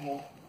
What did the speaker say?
Okay.